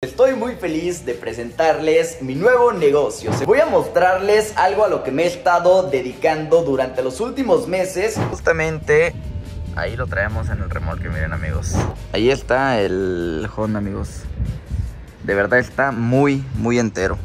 Estoy muy feliz de presentarles mi nuevo negocio. Voy a mostrarles algo a lo que me he estado dedicando durante los últimos meses. Justamente ahí lo traemos en el remolque, miren amigos. Ahí está el Honda, amigos. De verdad está muy, muy entero.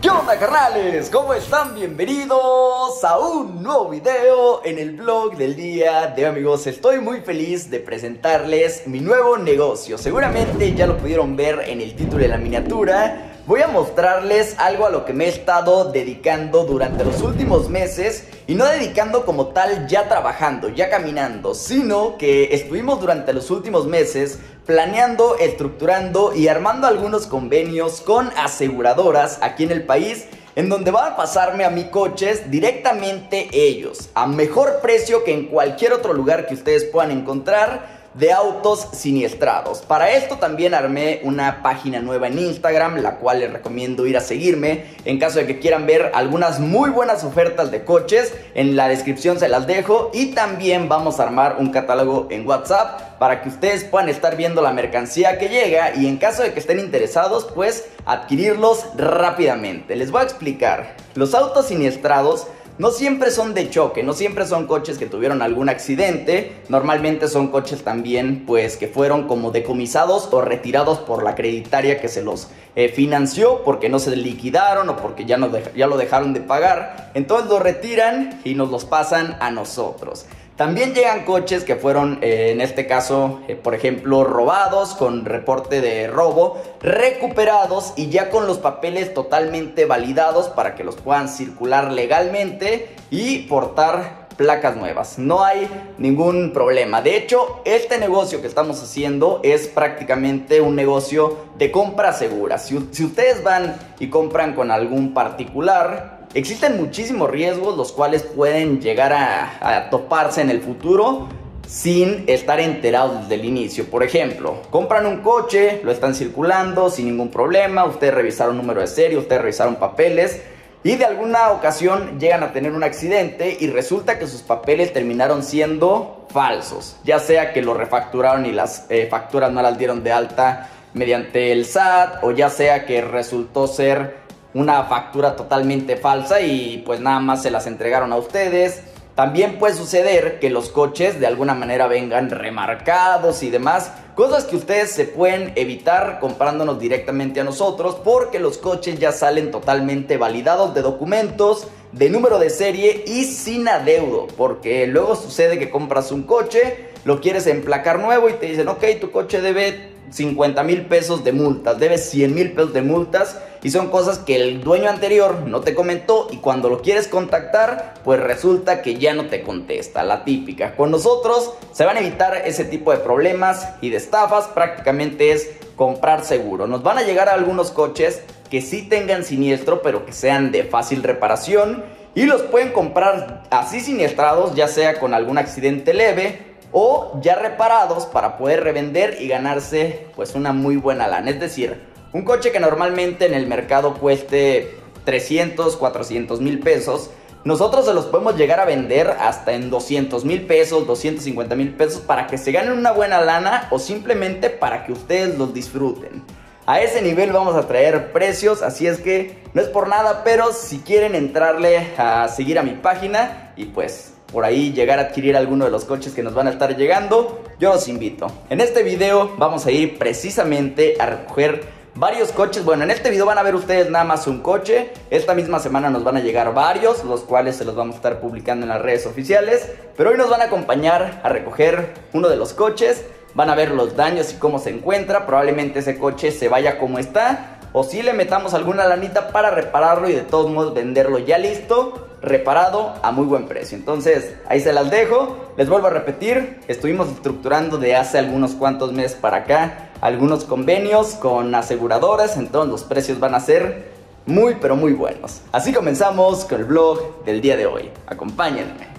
¿Qué onda carnales? ¿Cómo están? Bienvenidos a un nuevo video en el blog del día de amigos. Estoy muy feliz de presentarles mi nuevo negocio. Seguramente ya lo pudieron ver en el título de la miniatura. Voy a mostrarles algo a lo que me he estado dedicando durante los últimos meses y no dedicando como tal ya trabajando, ya caminando, sino que estuvimos durante los últimos meses planeando, estructurando y armando algunos convenios con aseguradoras aquí en el país en donde van a pasarme a mi coches directamente ellos, a mejor precio que en cualquier otro lugar que ustedes puedan encontrar de autos siniestrados. Para esto también armé una página nueva en Instagram, la cual les recomiendo ir a seguirme en caso de que quieran ver algunas muy buenas ofertas de coches. En la descripción se las dejo y también vamos a armar un catálogo en WhatsApp para que ustedes puedan estar viendo la mercancía que llega y en caso de que estén interesados, pues adquirirlos rápidamente. Les voy a explicar. Los autos siniestrados no siempre son de choque, no siempre son coches que tuvieron algún accidente, normalmente son coches también pues que fueron como decomisados o retirados por la creditaria que se los eh, financió porque no se liquidaron o porque ya, no ya lo dejaron de pagar, entonces lo retiran y nos los pasan a nosotros. También llegan coches que fueron, eh, en este caso, eh, por ejemplo, robados con reporte de robo, recuperados y ya con los papeles totalmente validados para que los puedan circular legalmente y portar placas nuevas. No hay ningún problema. De hecho, este negocio que estamos haciendo es prácticamente un negocio de compra segura. Si, si ustedes van y compran con algún particular, Existen muchísimos riesgos los cuales pueden llegar a, toparse en el futuro sin estar enterados desde el inicio. Por ejemplo, compran un coche, lo están circulando sin ningún problema, ustedes revisaron número de serie, ustedes revisaron papeles y de alguna ocasión llegan a tener un accidente y resulta que sus papeles terminaron siendo falsos. Ya sea que lo refacturaron y las eh, facturas no las dieron de alta mediante el SAT o ya sea que resultó ser una factura totalmente falsa y pues nada más se las entregaron a ustedes. También puede suceder que los coches de alguna manera vengan remarcados y demás. Cosas que ustedes se pueden evitar comprándonos directamente a nosotros porque los coches ya salen totalmente validados de documentos, de número de serie y sin adeudo. Porque luego sucede que compras un coche, lo quieres emplacar nuevo y te dicen, ok, tu coche debe 50 mil pesos de multas, debes 100 mil pesos de multas y son cosas que el dueño anterior no te comentó y cuando lo quieres contactar, pues resulta que ya no te contesta, la típica. Con nosotros se van a evitar ese tipo de problemas y de estafas, prácticamente es comprar seguro. Nos van a llegar algunos coches que sí tengan siniestro, pero que sean de fácil reparación y los pueden comprar así siniestrados, ya sea con algún accidente leve o ya reparados para poder revender y ganarse pues una muy buena lana. Es decir, un coche que normalmente en el mercado cueste 300, 400 mil pesos, nosotros se los podemos llegar a vender hasta en 200 mil pesos, 250 mil pesos para que se ganen una buena lana o simplemente para que ustedes los disfruten. A ese nivel vamos a traer precios, así es que no es por nada, pero si quieren entrarle a seguir a mi página y pues por ahí llegar a adquirir alguno de los coches que nos van a estar llegando, yo los invito. En este video vamos a ir precisamente a recoger varios coches. Bueno, en este video van a ver ustedes nada más un coche. Esta misma semana nos van a llegar varios, los cuales se los vamos a estar publicando en las redes oficiales. Pero hoy nos van a acompañar a recoger uno de los coches. Van a ver los daños y cómo se encuentra. Probablemente ese coche se vaya como está o si le metamos alguna lanita para repararlo y de todos modos venderlo ya listo, reparado a muy buen precio. Entonces, ahí se las dejo. Les vuelvo a repetir, estuvimos estructurando de hace algunos cuantos meses para acá algunos convenios con aseguradoras, entonces los precios van a ser muy pero muy buenos. Así comenzamos con el vlog del día de hoy. Acompáñenme.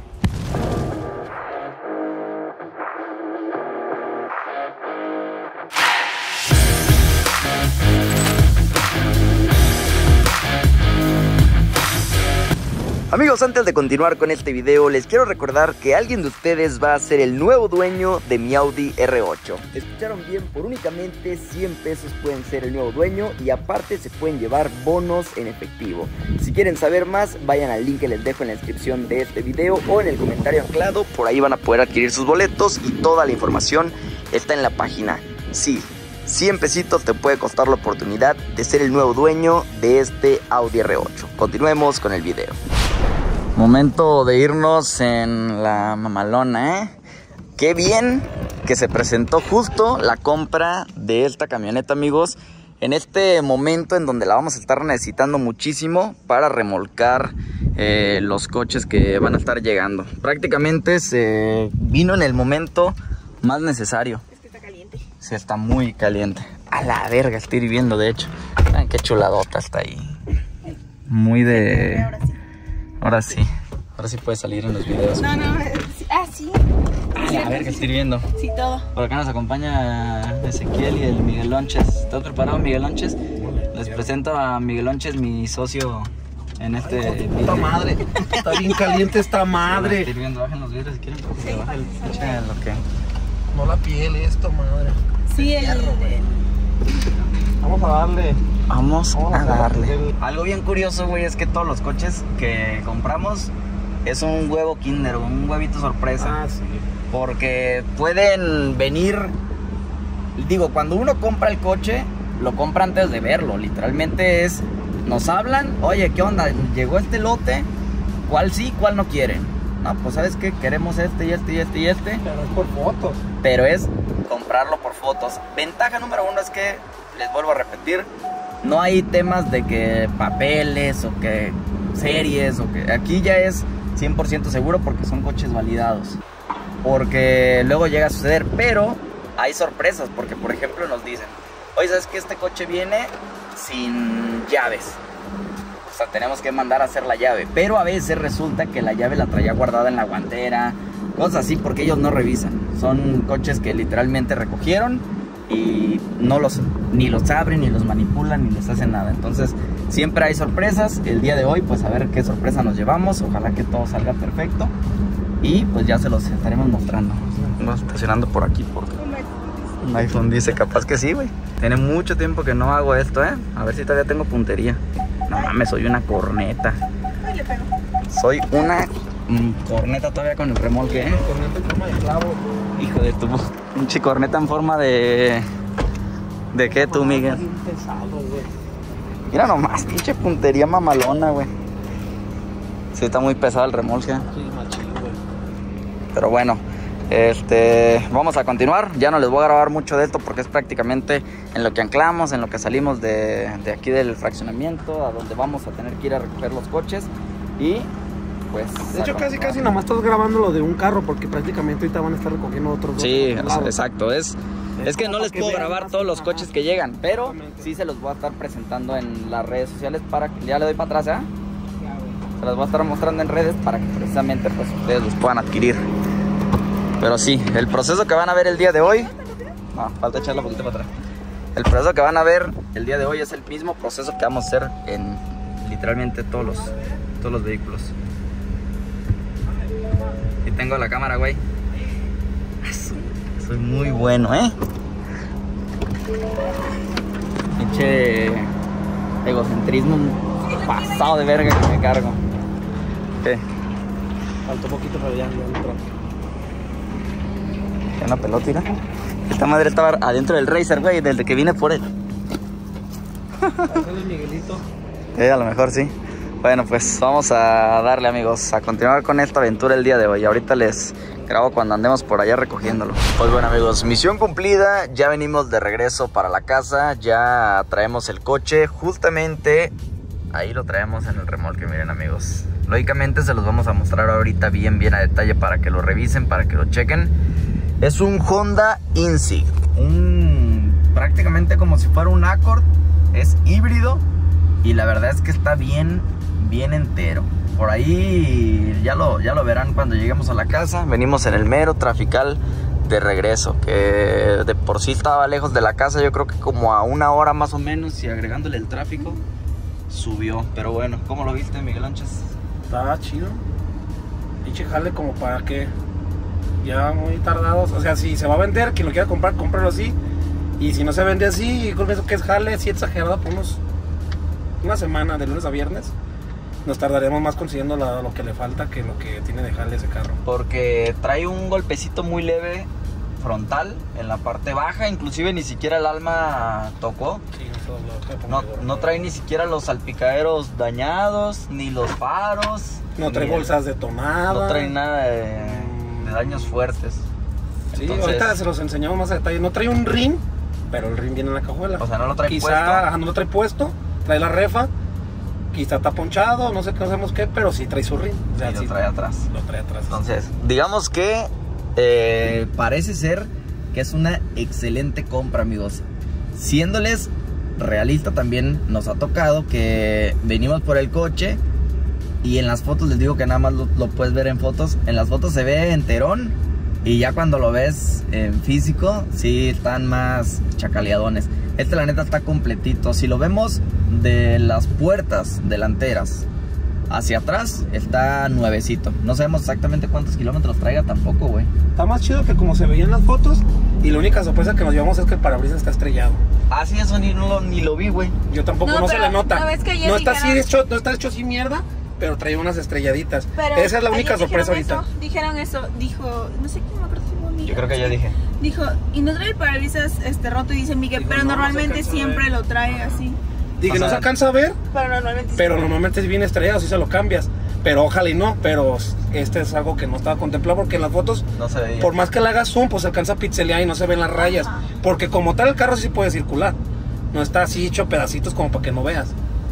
Amigos, antes de continuar con este video, les quiero recordar que alguien de ustedes va a ser el nuevo dueño de mi Audi R8. Escucharon bien, por únicamente 100 pesos pueden ser el nuevo dueño y aparte se pueden llevar bonos en efectivo. Si quieren saber más, vayan al link que les dejo en la descripción de este video o en el comentario anclado, por ahí van a poder adquirir sus boletos y toda la información está en la página. Sí, 100 pesitos te puede costar la oportunidad de ser el nuevo dueño de este Audi R8. Continuemos con el video. Momento de irnos en la mamalona, ¿eh? Qué bien que se presentó justo la compra de esta camioneta, amigos. En este momento en donde la vamos a estar necesitando muchísimo para remolcar eh, los coches que van a estar llegando. Prácticamente se vino en el momento más necesario. Es que está caliente. Sí, está muy caliente. A la verga, estoy viviendo, de hecho. Vean qué chuladota está ahí. Muy de... Ahora sí. Ahora sí. Ahora sí puede salir en los videos. No, no, eh, ah, sí. A la verga, estoy viendo. Sí, todo. Por acá nos acompaña Ezequiel y el Miguel Lonches. ¿Estás preparado, Miguel Lonches? Les presento a Miguel Lonches, mi socio en este Puta video. madre, está bien caliente esta Estoy madre. viendo, bajen los vidrios si quieren. porque Sí, baja el lo que- No la piel esto, madre. Sí, el, el- Vamos a darle. Vamos Vamos a a darle. darle. Algo bien curioso, güey, es que todos los coches que compramos es un huevo Kinder, un huevito sorpresa. Ah, sí. Porque pueden venir. Digo, cuando uno compra el coche, lo compra antes de verlo. Literalmente es. Nos hablan, oye, ¿qué onda? Llegó este lote, ¿cuál sí, cuál no quieren? No, pues sabes que queremos este y este y este y este. Pero es por fotos. Pero es comprarlo por fotos. Ventaja número uno es que, les vuelvo a repetir, no hay temas de que papeles o que series o que aquí ya es 100% seguro porque son coches validados. Porque luego llega a suceder, pero hay sorpresas porque por ejemplo nos dicen, oye, ¿sabes que este coche viene sin llaves? Tenemos que mandar a hacer la llave. Pero a veces resulta que la llave la traía guardada en la guantera. Cosas así porque ellos no revisan. Son coches que literalmente recogieron y no los ni los abren, ni los manipulan, ni les hacen nada. Entonces, siempre hay sorpresas. El día de hoy, pues a ver qué sorpresa nos llevamos. Ojalá que todo salga perfecto. Y pues ya se los estaremos mostrando. Vamos estacionando por aquí porque iPhone dice, capaz que sí, güey. Tiene mucho tiempo que no hago esto, ¿eh? A ver si todavía tengo puntería. No mames, soy una corneta. Soy una mm, corneta todavía con el remolque, ¿eh? Con este forma de clavo. Hijo de tu... Pinche corneta en forma de... ¿De qué tú, Miguel? Mira nomás, pinche puntería mamalona, güey. Sí, está muy pesado el remolque. Sí, machín, güey. Pero bueno, este, vamos a continuar. Ya no les voy a grabar mucho de esto porque es prácticamente en lo que anclamos, en lo que salimos de, de aquí del fraccionamiento, a donde vamos a tener que ir a recoger los coches. Y pues. De hecho, casi, casi nada más estás grabando lo de un carro porque prácticamente ahorita van a estar recogiendo otros dos. Sí, exacto. Es, es que no les que puedo grabar todos los coches que llegan, pero sí se los voy a estar presentando en las redes sociales para que. Ya le doy para atrás, ¿eh? Se las voy a estar mostrando en redes para que precisamente pues ustedes los puedan adquirir. Pero sí, el proceso que van a ver el día de hoy. No, falta echarla un poquito para atrás. El proceso que van a ver el día de hoy es el mismo proceso que vamos a hacer en literalmente todos los, todos los vehículos. Y tengo la cámara, güey. Soy muy bueno, ¿eh? Pinche egocentrismo pasado de verga que me cargo. ¿Qué? Faltó poquito, pero ya, ya entró. ¿Qué una pelota, mira? Esta madre estaba adentro del Racer, güey, desde que vine por él. Miguelito. Eh, a lo mejor sí. Bueno, pues vamos a darle, amigos, a continuar con esta aventura el día de hoy. Ahorita les grabo cuando andemos por allá recogiéndolo. Pues bueno, amigos, misión cumplida. Ya venimos de regreso para la casa. Ya traemos el coche. Justamente ahí lo traemos en el remolque, miren, amigos. Lógicamente se los vamos a mostrar ahorita bien, bien a detalle para que lo revisen, para que lo chequen. Es un Honda Insight. Un prácticamente como si fuera un Accord. Es híbrido. Y la verdad es que está bien, bien entero. Por ahí ya lo, ya lo verán cuando lleguemos a la casa. Venimos en el mero trafical de regreso. Que de por sí estaba lejos de la casa. Yo creo que como a una hora más o menos. Y agregándole el tráfico, subió. Pero bueno, ¿cómo lo viste, Miguel Anches? Está chido. Pinche jale como para que. Ya muy tardados. O sea, si se va a vender, quien lo quiera comprar, cómpralo así. Y si no se vende así, con eso que es jale, así exagerado, por unos. Una semana, de lunes a viernes. Nos tardaremos más consiguiendo la- lo que le falta que lo que tiene de jale ese carro. Porque trae un golpecito muy leve frontal en la parte baja, inclusive ni siquiera el alma tocó. Sí, eso lo estoy No, no trae ni siquiera los salpicaderos dañados, ni los faros. No trae bolsas detonadas. No trae nada de, de daños fuertes. Sí, Entonces- ahorita se los enseñamos más a detalle. No trae un ring, pero el ring viene en la cajuela. O sea, no lo trae Quizá puesto. ajá, no lo trae puesto, trae la refa, quizá está ponchado, no sé qué no sabemos qué, pero sí trae su ring. O sea, lo trae atrás. Lo trae atrás. Entonces, digamos que eh, parece ser que es una excelente compra, amigos. Siéndoles realista también nos ha tocado que venimos por el coche y en las fotos les digo que nada más lo, lo puedes ver en fotos. En las fotos se ve enterón y ya cuando lo ves en físico sí están más chacaleadones. Este la neta está completito. Si lo vemos de las puertas delanteras hacia atrás está nuevecito. No sabemos exactamente cuántos kilómetros traiga tampoco, güey. Está más chido que como se veía en las fotos y la única sorpresa que nos llevamos es que el parabrisas está estrellado. Así eso ni, no lo- ni lo vi, güey. Yo tampoco, no, No, se le nota. ¿no ves que no está así dijeron- hecho, no está hecho así mierda, pero trae unas estrelladitas. Pero Esa es la única sorpresa dijeron ahorita. eso, dijeron eso, dijo, no sé quién me acuerdo si fue Miguel. Yo creo que ya dije. Dijo, y no trae el parabrisas este roto y dice Miguel, Dijo, pero no, no normalmente a siempre lo trae así. Dije, O no se sea, alcanza a ver, Pero normalmente sí. pero normalmente es bien estrellado, si se lo cambias. Pero ojalá y no, pero este es algo que no estaba contemplado porque en las fotos No se veía. Por más que le hagas zoom, pues se alcanza a pixelear y no se ven las rayas. Ajá. Porque como tal el carro sí puede circular. No está así hecho pedacitos como para que no veas.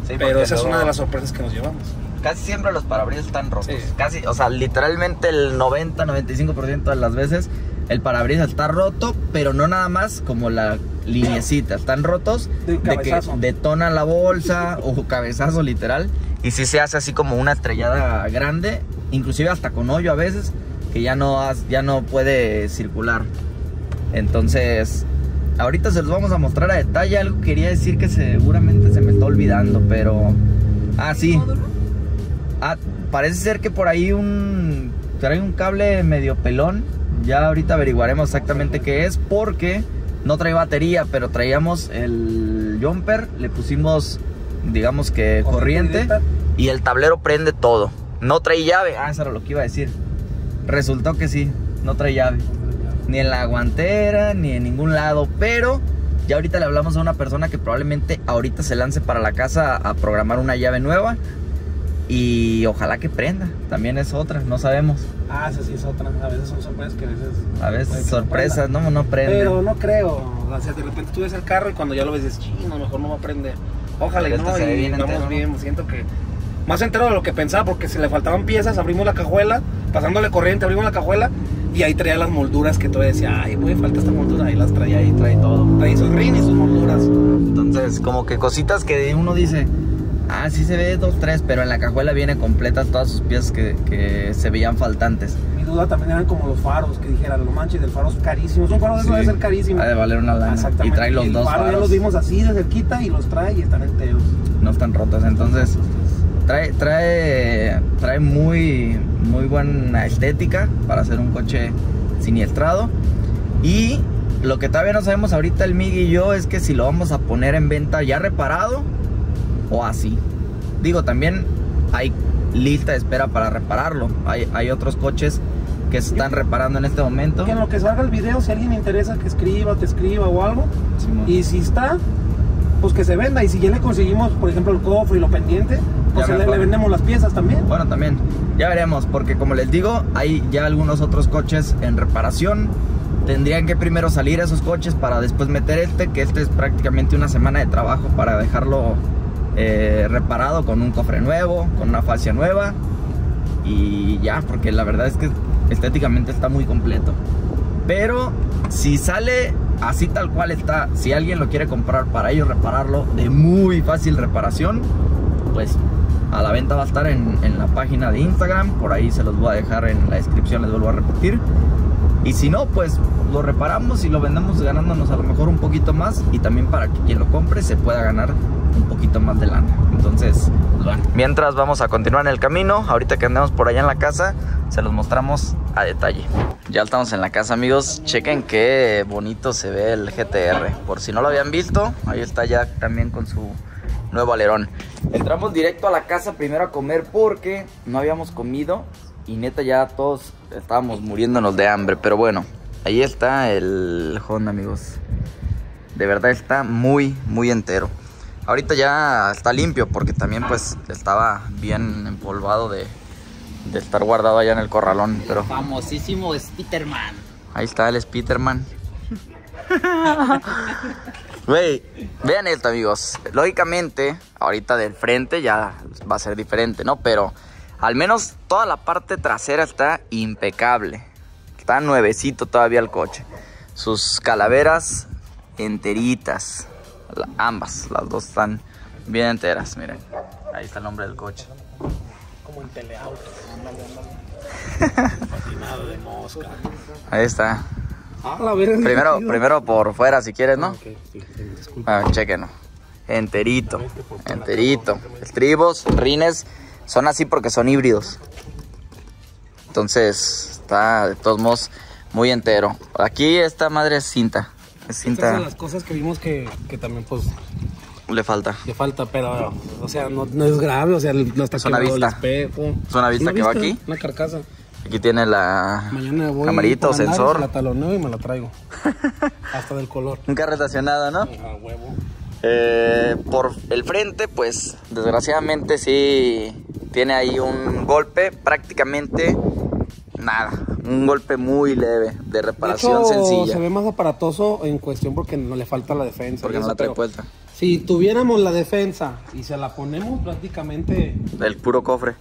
Sí, Pero esa es una de las sorpresas que nos llevamos. Casi siempre los parabrisas están rotos. Sí. Casi, o sea, literalmente el 90-95% de las veces el parabrisas está roto, pero no nada más como la liniecita. Están rotos De de, que detonan la bolsa o cabezazo literal. Y sí se hace así como una estrellada grande, inclusive hasta con hoyo a veces, que ya no, has- ya no puede circular. Entonces, ahorita se los vamos a mostrar a detalle. Algo quería decir que seguramente se me está olvidando, pero... Ah, sí. Ah, parece ser que por ahí un trae un cable medio pelón. Ya ahorita averiguaremos exactamente qué es porque no trae batería, pero traíamos el jumper, le pusimos digamos que corriente y el tablero prende todo. No trae llave. Ah, eso era lo que iba a decir. Resultó que sí, no trae llave. Ni en la guantera, ni en ningún lado, pero ya ahorita le hablamos a una persona que probablemente ahorita se lance para la casa a programar una llave nueva y ojalá que prenda. También es otra, no sabemos. Ah, esa sí es otra. A veces son sorpresas que a veces. A veces no sorpresas, no, no prende. Pero no creo. O sea, de repente tú ves el carro y cuando ya lo ves dices, chino, mejor no va a prender. Ojalá y Pero no, y bien vamos entero. Siento que. Más entero de lo que pensaba, porque si le faltaban piezas, abrimos la cajuela, pasándole corriente, abrimos la cajuela y ahí traía las molduras que todavía decía, ay, güey, falta esta moldura. Ahí las traía, ahí trae todo. Trae sus rines y sus molduras. Entonces, como que cositas que uno dice, ah, sí se ve dos, tres, pero en la cajuela viene completa todas sus piezas que, que se veían faltantes. Mi duda también eran como los faros, que dijeran, no manches, el faro es carísimo. Un faro de Sí. debe ser carísimo. Ha de valer una lana. Y Exactamente. trae los el dos faro ya faros. los vimos así de cerquita y los trae y están enteros. no están rotos. Entonces, trae, trae, trae muy, muy buena estética para hacer un coche siniestrado. Y lo que todavía no sabemos ahorita el Mig y yo es que si lo vamos a poner en venta ya reparado o así. Digo, también hay lista de espera para repararlo. Hay, hay otros coches que se están reparando en este momento. Que en lo que salga el video, si alguien le interesa que escriba, te escriba o algo, y si está, pues que se venda. Y si ya le conseguimos, por ejemplo, el cofre y lo pendiente, pues le, le vendemos las piezas también. Bueno, también. Ya veremos, porque como les digo, hay ya algunos otros coches en reparación. Tendrían que primero salir esos coches para después meter este, que este es prácticamente una semana de trabajo para dejarlo eh, reparado con un cofre nuevo, con una fascia nueva. Y ya, porque la verdad es que estéticamente está muy completo. Pero si sale así tal cual está, si alguien lo quiere comprar para ellos repararlo de muy fácil reparación, pues a la venta va a estar en, en la página de Instagram. Por ahí se los voy a dejar en la descripción, les vuelvo a repetir. Y si no, pues lo reparamos y lo vendemos ganándonos a lo mejor un poquito más. Y también para que quien lo compre se pueda ganar un poquito más de. Entonces, bueno. Mientras vamos a continuar en el camino, ahorita que andemos por allá en la casa, se los mostramos a detalle. Ya estamos en la casa, amigos. Chequen qué bonito se ve el GTR. Por si no lo habían visto, ahí está ya también con su nuevo alerón. Entramos directo a la casa primero a comer porque no habíamos comido y neta ya todos estábamos muriéndonos de hambre. Pero bueno, ahí está el Honda, amigos. De verdad está muy, muy entero. Ahorita ya está limpio porque también pues estaba bien empolvado de, de estar guardado allá en el corralón. Pero Famosísimo Spiderman. ahí está el Spiderman. Güey, vean esto amigos. Lógicamente, ahorita del frente ya va a ser diferente, ¿no? Pero al menos toda la parte trasera está impecable. Está nuevecito todavía el coche. Sus calaveras enteritas. La- ambas, las dos están bien enteras, miren. Ahí está el nombre del coche. Como en teleauto. Patinado de mosca. Ahí está. Ah, la. Primero, primero por fuera si quieres, ¿no? Ok, sí, sí, disculpa. Ah, chequenlo. Enterito, enterito. Estribos, rines, son así porque son híbridos. Entonces, está de todos modos muy entero. Aquí esta madre es cinta. Es Estas son cinta, las cosas que vimos que, que también pues le falta. le falta, pero o sea, no, no es grave, o sea, no está Es una quebrado el vista. espejo. Es una vista que va aquí. Una carcasa. Aquí tiene la Mañana voy camarita o por andar, sensor. La taloneo y me la traigo. Hasta del color. Un carro estacionado, ¿no? Huevo. Eh, por el frente, pues desgraciadamente sí tiene ahí un golpe, prácticamente nada, un golpe muy leve de De reparación hecho, sencilla, se ve más aparatoso en cuestión porque no le falta la defensa. porque no eso, la trae puesta, Si tuviéramos la defensa y se la ponemos prácticamente. el puro cofre,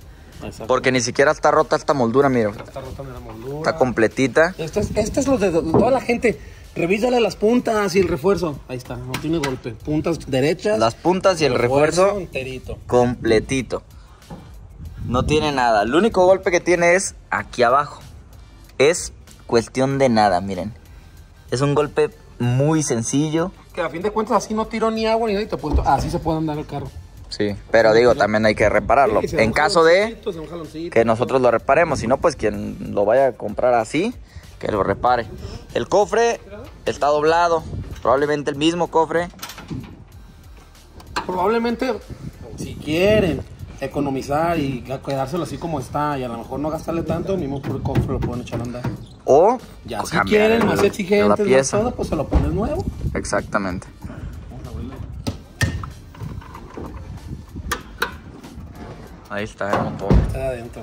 porque ni siquiera está rota esta moldura, mira, Está rota la moldura. está completita, Este es, este es lo de toda la gente. Revísale las puntas y el refuerzo. Ahí está, no tiene golpe. Puntas derechas. las puntas y el refuerzo enterito. completito, no tiene nada, el único golpe que tiene es aquí abajo, es cuestión de nada, miren, es un golpe muy sencillo, Que a fin de cuentas así no tiró ni agua ni nada y te puesto. Así se puede andar el carro. Sí, pero digo, también hay que repararlo. Sí, En caso de que nosotros lo reparemos, si no, pues quien lo vaya a comprar así, que lo repare. El cofre está doblado, probablemente el mismo cofre. Probablemente, si quieren economizar y quedárselo así como está y a lo mejor no gastarle tanto, mismo por el cofre lo pueden echar a andar. O Ya si quieren el- más la exigentes, más todo, pues se lo pones nuevo. Exactamente. Ahí está el motor. Está adentro.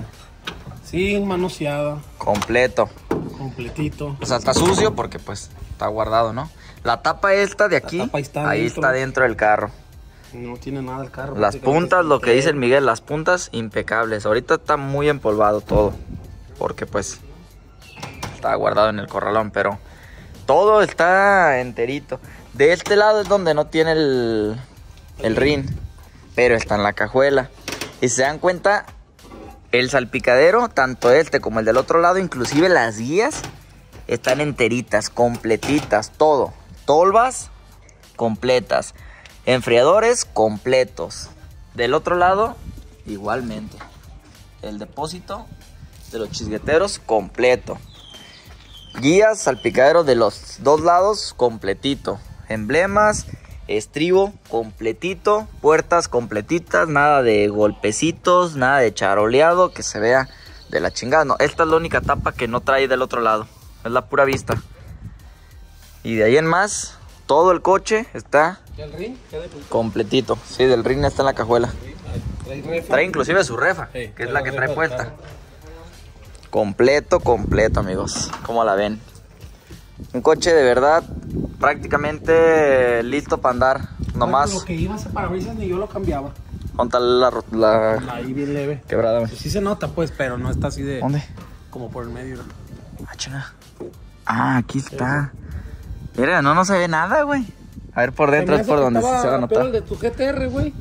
Sin manoseada, Completo. completito. O sea, está sucio porque pues está guardado, ¿no? La tapa esta de aquí, ahí está ahí dentro. está dentro del carro. No tiene nada el carro. Las puntas, lo que dice el Miguel, las puntas impecables. Ahorita está muy empolvado todo. Porque pues está guardado en el corralón, pero todo está enterito. De este lado es donde no tiene el, el rin, pero está en la cajuela. Y si se dan cuenta, el salpicadero, tanto este como el del otro lado, inclusive las guías, están enteritas, completitas, todo. Tolvas completas. Enfriadores completos. Del otro lado, igualmente. El depósito de los chisgueteros completo. Guías, salpicadero de los dos lados completito. Emblemas, estribo completito. Puertas completitas. Nada de golpecitos, nada de charoleado que se vea de la chingada. No, esta es la única tapa que no trae del otro lado. Es la pura vista. Y de ahí en más, todo el coche está ¿El ring? ¿Qué de completito. Sí, del ring está en la cajuela. Trae refa. Trae inclusive su refa, Sí, que es la que trae puesta. Completo, completo, amigos. ¿Cómo la ven? Un coche de verdad prácticamente listo para andar. Bueno, Nomás, Lo que iba a ser parabrisas ni yo lo cambiaba. ponta la, ro- la Ahí bien leve. quebrada. güey. Sí se nota, pues, pero no está así de. ¿Dónde? Como por el medio. ¿no? Ah, chinga. Ah, aquí está. Mira, no, no se ve nada, güey. A ver por dentro es por donde se va a peor el notar. de tu GTR, güey.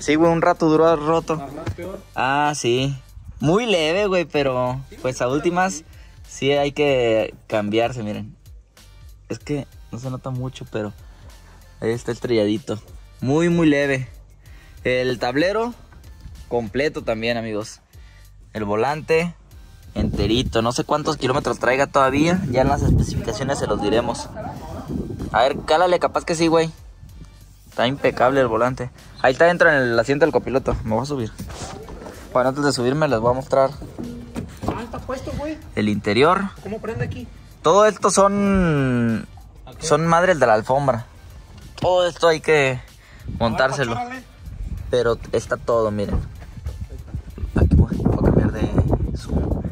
Sí, güey, un rato duró roto. Ajá, peor. Ah, sí. Muy leve, güey, pero pues a últimas sí hay que cambiarse, miren. Es que no se nota mucho, pero ahí está estrelladito. Muy, muy leve. El tablero completo también, amigos. El volante enterito. No sé cuántos kilómetros traiga todavía. Ya en las especificaciones se los diremos. A ver, cálale, capaz que sí, güey. Está impecable el volante. Ahí está dentro en el asiento del copiloto. Me voy a subir. Bueno, antes de subirme les voy a mostrar Ah, está puesto, güey. el interior. ¿Cómo prende aquí? Todo esto son son madres de la alfombra. Todo esto hay que montárselo. Órale. Pero está todo, miren. Aquí voy, voy a cambiar de zoom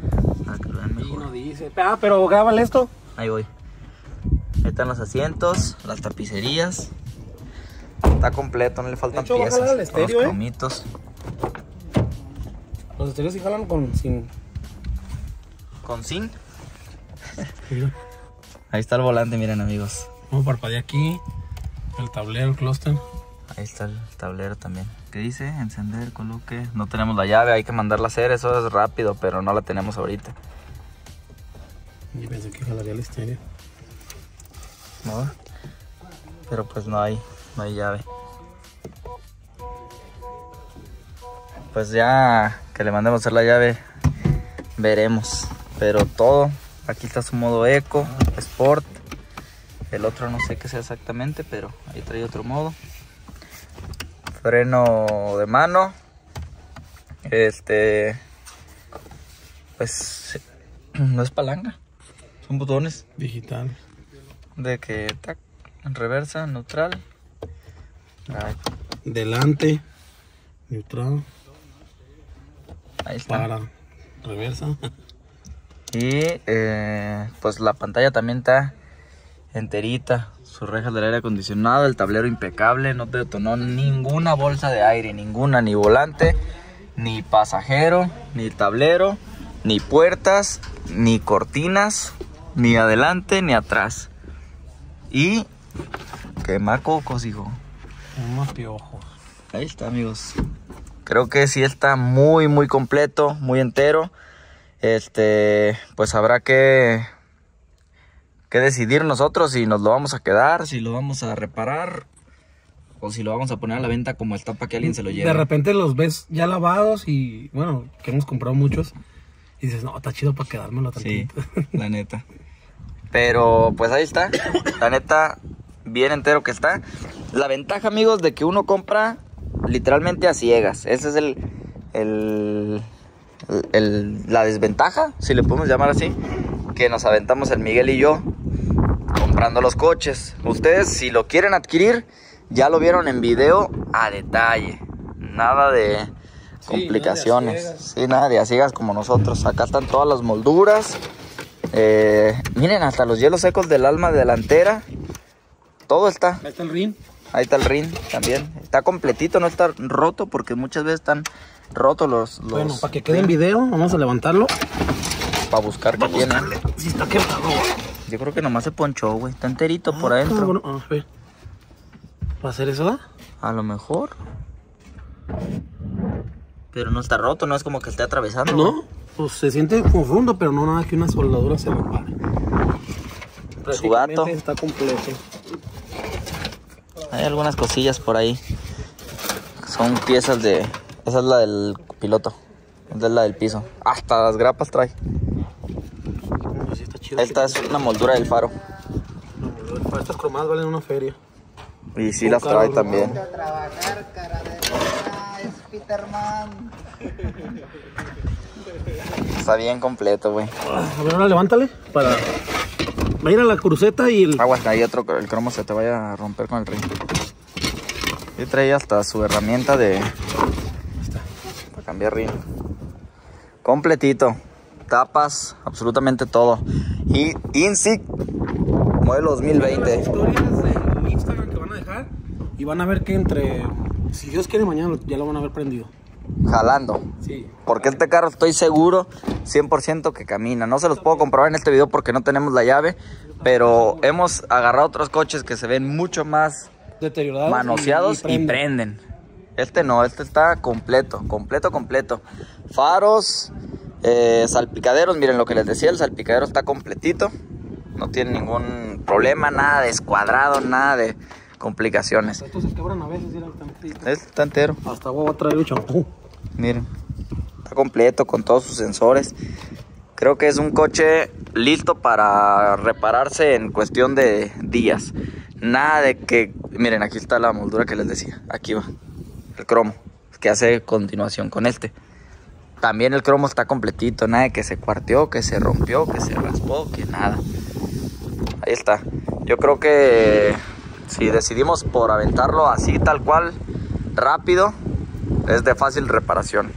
para que lo vean Y mejor. no dice. Ah, pero grábale esto. Ahí voy. Ahí están los asientos, las tapicerías. Está completo, no le faltan hecho, va a piezas. jalar el estéreo, ¿eh? cromitos. Los estéreos sí jalan con sin. Con zinc. Mira. Ahí está el volante, miren amigos. Vamos a parpadear aquí. El tablero, el cluster. Ahí está el tablero también. ¿Qué dice? Encender, coloque. No tenemos la llave, hay que mandarla a hacer. Eso es rápido, pero no la tenemos ahorita. Yo pensé que jalaría el estéreo. Pero pues no hay, no hay llave. Pues ya que le mandemos la llave, veremos. Pero todo, aquí está su modo eco, sport. El otro no sé qué sea exactamente, pero ahí trae otro modo. Freno de mano. Este, pues no es palanca, son botones Digital. De que tac, reversa, neutral. Delante. Neutral. ahí está. Para. Reversa. Y eh, pues la pantalla también está enterita. Sus rejas del aire acondicionado, el tablero impecable, no te detonó ninguna bolsa de aire, ninguna, ni volante, ni pasajero, ni tablero, ni puertas, ni cortinas, ni adelante ni atrás. Y quema cocos, hijo. Unos piojos. Ahí está, amigos. Creo que sí está muy, muy completo, muy entero. Este, pues habrá que, que decidir nosotros si nos lo vamos a quedar, si lo vamos a reparar o si lo vamos a poner a la venta como está para que alguien se lo lleve. De repente los ves ya lavados y bueno, que hemos comprado muchos. Y dices, no, está chido para quedármelo Sí, tantito. la neta. Pero pues ahí está. La neta, bien entero que está. La ventaja, amigos, de que uno compra literalmente a ciegas. Ese es el, el, el- la desventaja, si le podemos llamar así, que nos aventamos el Miguel y yo comprando los coches. Ustedes, si lo quieren adquirir, ya lo vieron en video a detalle. Nada de Sí, complicaciones. nada de. Sí, nada de a ciegas como nosotros. Acá están todas las molduras. Eh, miren, hasta los hielos secos del alma delantera. Todo está. Ahí está el ring. Ahí está el ring también. Está completito, no está roto porque muchas veces están rotos los... los Bueno, para que quede en video, vamos a levantarlo. Para buscar que tiene. Si está quebrado. Yo creo que nomás se ponchó, güey. Está enterito por Ah, adentro. bueno, a ver. ¿Va a hacer eso? da? A lo mejor. Pero no está roto, no es como que esté atravesando. No, pues se siente confundo, pero no nada que una soldadura se repare. Su gato. Está completo. Hay algunas cosillas por ahí. Son piezas de. Esa es la del piloto. Esa es la del piso. Hasta las grapas trae. No, sí está chido. Esta es una moldura del faro. Estas cromadas valen una feria. Y sí las trae también. trabajar, cara de rata, es Peterman. Está bien completo, güey. A ver, ahora levántale para... Va a ir a la cruceta y el... Aguas, ahí otro, el cromo se te vaya a romper con el ring. Y trae hasta su herramienta de. Para cambiar ring. Completito. Tapas, absolutamente todo. Y INSIC modelo 2020. historias en Instagram que van a dejar y van a ver que entre... Si Dios quiere, mañana ya lo van a ver prendido. Jalando. Sí. Porque este carro estoy seguro 100% que camina. No se los puedo comprobar en este video porque no tenemos la llave. Pero hemos agarrado otros coches que se ven mucho más Deteriorados. manoseados y, prenden. prenden. Este no, este está completo, completo, completo. Faros, eh, salpicaderos, miren lo que les decía, el salpicadero está completito. No tiene ningún problema, nada de escuadrado, nada de complicaciones. Estos se quebran a veces, mira. Está entero. Hasta voy a traer el champú. Miren, está completo con todos sus sensores. Creo que es un coche listo para repararse en cuestión de días. Nada de que, miren, aquí está la moldura que les decía. Aquí va, el cromo, que hace continuación con este. También el cromo está completito, nada de que se cuarteó, que se rompió, que se raspó, que nada. Ahí está. Yo creo que si decidimos por aventarlo así, tal cual, rápido, es de fácil reparación.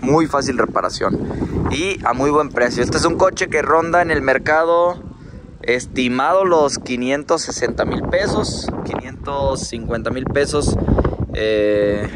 Muy fácil reparación. Y a muy buen precio. Este es un coche que ronda en el mercado estimado los 560 mil pesos. 550 mil pesos. Eh,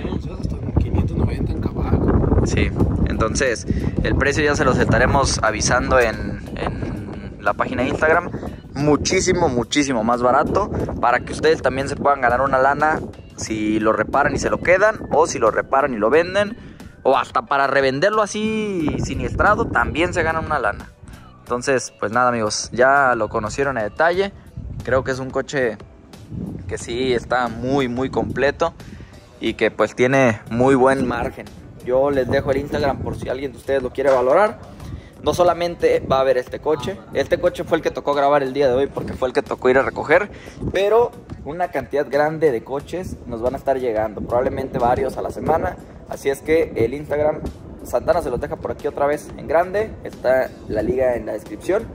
Hasta 590 en caballo. Sí, entonces el precio ya se los estaremos avisando en, en la página de Instagram. Muchísimo, muchísimo más barato para que ustedes también se puedan ganar una lana si lo reparan y se lo quedan o si lo reparan y lo venden o hasta para revenderlo así siniestrado también se ganan una lana. Entonces, pues nada amigos, ya lo conocieron a detalle. Creo que es un coche que sí está muy, muy completo y que pues tiene muy buen margen. Yo les dejo el Instagram por si alguien de ustedes lo quiere valorar. No solamente va a haber este coche, este coche fue el que tocó grabar el día de hoy porque fue el que tocó ir a recoger, pero una cantidad grande de coches nos van a estar llegando, probablemente varios a la semana. Así es que el Instagram Santana se los deja por aquí otra vez en grande, está la liga en la descripción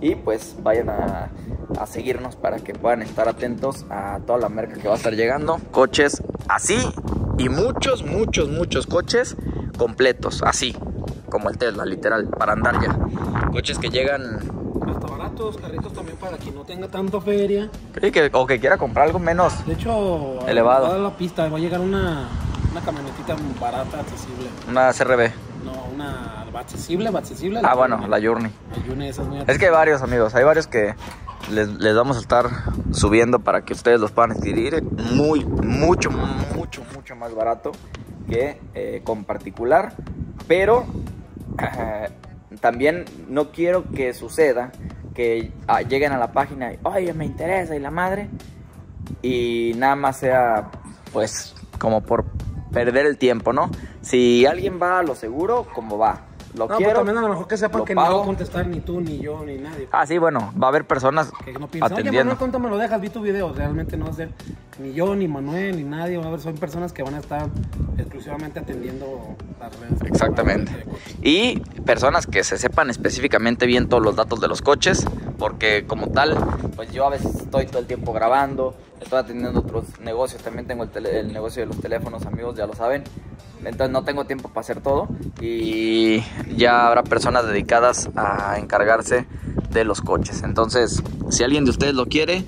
y pues vayan a, a seguirnos para que puedan estar atentos a toda la merca que va a estar llegando. Coches así y muchos, muchos, muchos coches completos, así como el Tesla, literal, para andar ya. Coches que llegan Hasta baratos, carritos también para quien no tenga tanto feria. que, o que quiera comprar algo menos. De hecho, Elevado. a la pista va a llegar una, una camionetita barata, accesible. Una CRB. No, una accesible, accesible. Ah, bueno, la Journey. La Yune, esa es muy Es que hay varios amigos, hay varios que les, les vamos a estar subiendo para que ustedes los puedan adquirir muy, mucho, mucho, mucho más barato que eh, con particular. Pero también no quiero que suceda que ah, lleguen a la página y, oye, me interesa y la madre, y nada más sea, pues, como por perder el tiempo, ¿no? Si alguien va a lo seguro, como va. Lo No, pero quiero. también a lo mejor que sepan que no va a contestar ni tú, ni yo, ni nadie. Ah, sí, bueno, va a haber personas Que no piensan, oye. Manuel, ¿cuánto me lo dejas? Vi tu video. Realmente no va a ser ni yo, ni Manuel, ni nadie. Va a haber, son personas que van a estar exclusivamente atendiendo las redes. Exactamente. Y personas que se sepan específicamente bien todos los datos de los coches, porque como tal, pues yo a veces estoy todo el tiempo grabando, estoy atendiendo otros negocios, también tengo el, negocio de los teléfonos, amigos, ya lo saben. Entonces no tengo tiempo para hacer todo y ya habrá personas dedicadas a encargarse de los coches. Entonces, si alguien de ustedes lo quiere,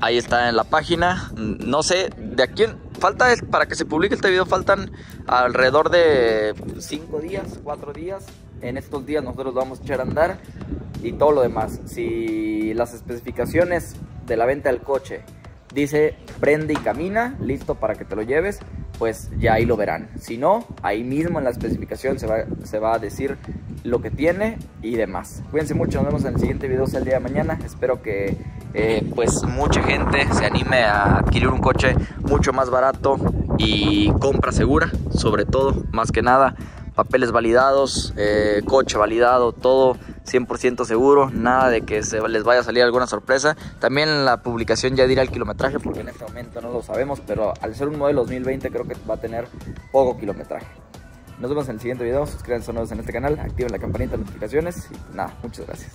Ahí está en la página. No sé, de aquí falta para que se publique este video faltan alrededor de 5 días, 4 días. En estos días nosotros vamos a echar a andar y todo lo demás. Si las especificaciones de la venta del coche dice prende y camina, listo para que te lo lleves, pues ya ahí lo verán. Si no, ahí mismo en la especificación se va, se va a decir lo que tiene y demás. Cuídense mucho, nos vemos en el siguiente video el día de mañana. Espero que eh, pues mucha gente se anime a adquirir un coche mucho más barato y compra segura, sobre todo, más que nada. Papeles validados, eh, coche validado, todo 100% seguro, nada de que se les vaya a salir alguna sorpresa. También la publicación ya dirá el kilometraje, porque en este momento no lo sabemos, pero al ser un modelo 2020 creo que va a tener poco kilometraje. Nos vemos en el siguiente video, suscríbanse a nuevos en este canal, activen la campanita de notificaciones y nada, muchas gracias.